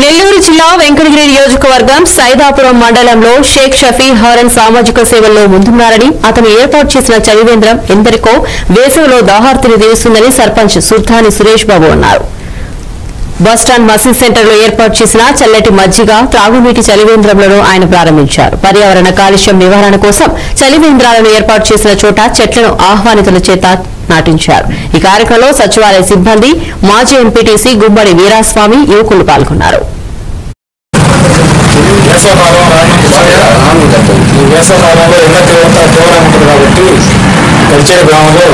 నెల్లూరు జిల్లా వెంకటగిరి నియోజకవర్గం సైదాపురం మండలంలో షేక్ షఫీ హారన్ సామాజిక సేవల్లో ముందున్నారని అతను ఏర్పాటు చేసిన చలివేంద్రం ఎందరికో వేసవిలో దాహార్తిని తీరుస్తుందని సర్పంచ్ సుర్ధాని సురేష్ బాబు అన్నారు. బస్టాండ్ మసీద్ సెంటర్లో ఏర్పాటు చేసిన చల్లటి మజ్జిగ త్రాగునీటి చలివేంద్రంలను ఆయన ప్రారంభించారు. పర్యావరణ కాలుష్యం నివారణ కోసం చలివేంద్రాలను ఏర్పాటు చేసిన చోట చెట్లను ఆహ్వానితుల చేత నాటించారు. ఈ కార్యక్రమంలో సచివాలయ సిబ్బంది మాజీ ఎంపీటీసీ గుమ్మడి వీరాస్వామి యువకులు పాల్గొన్నారు. వేసవకాలం వేసవకాలంలో ఎండ తీవ్రత తీవ్రంగా ఉంటుంది కాబట్టి కలిచేరు గ్రామంలో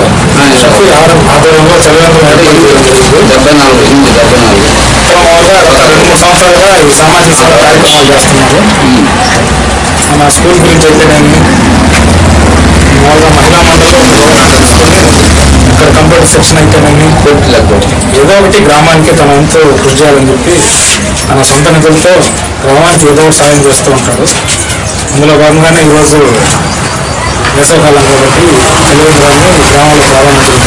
శక్తి ఆహారం ఆధ్వర్యంలో చలివేంద్రం డెబ్బై నాలుగు ఎనిమిది డెబ్బై నాలుగు క్రమంగా గత రెండు మూడు సంవత్సరాలుగా ఈ సామాజిక సేవ కార్యక్రమాలు చేస్తున్నారు. మన స్కూల్ గురించి అయితే నేను సెక్షన్ అయితేనేమి కోట్లకు ఏదో ఒకటి గ్రామానికి తన వంతు కృషి చేయాలని చెప్పి తన సొంత నిధులతో గ్రామానికి ఏదో ఒకటి సాయం చేస్తూ ఉంటాడు. అందులో భాగంగానే ఈరోజు వేసవకాలం కాబట్టి తెలివేంద్రాన్ని గ్రామంలో ప్రారంభించడం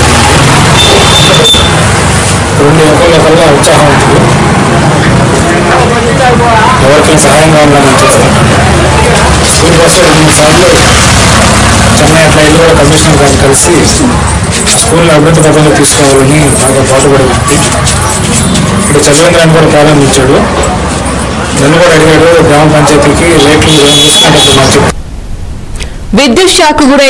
రెండు యువకుల కల్లా ఉత్సాహం ఉంటుంది. ఎవరికైనా సహాయం కావాలని నేను చేస్తాను స్కూల్ బస్సు రెండు మూడు సార్లు చెన్నై అట్లా ఇల్లు కూడా కమిషనర్ గారిని కలిసి స్కూల్ని అభివృద్ధి పథంలో తీసుకోవాలని బాగా పాటుపడి వ్యక్తి ఇప్పుడు చదివేంద్రాన్ని కూడా ప్రారంభించాడు నన్ను కూడా అడిగాడు గ్రామ పంచాయతీకి రేట్లు ఏం తీసుకుంటే మంచి విద్యుత్ శాఖ కూడా